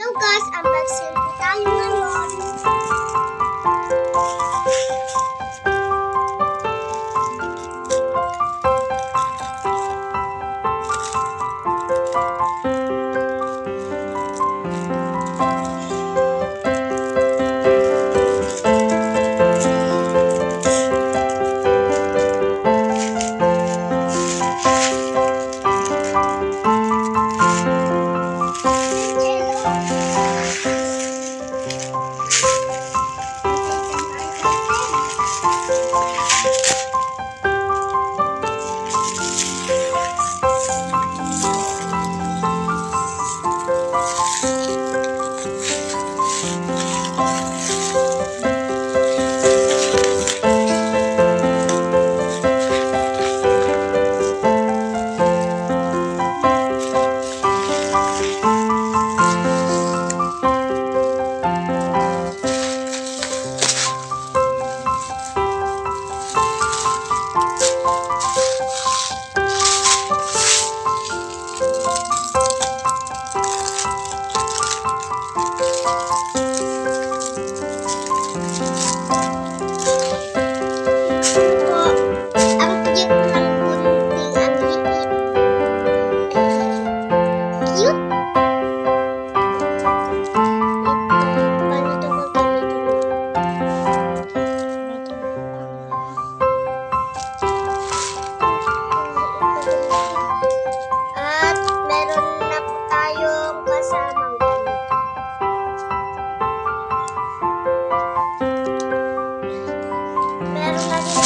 Hello guys, unboxing po tayo ngayon. Bye.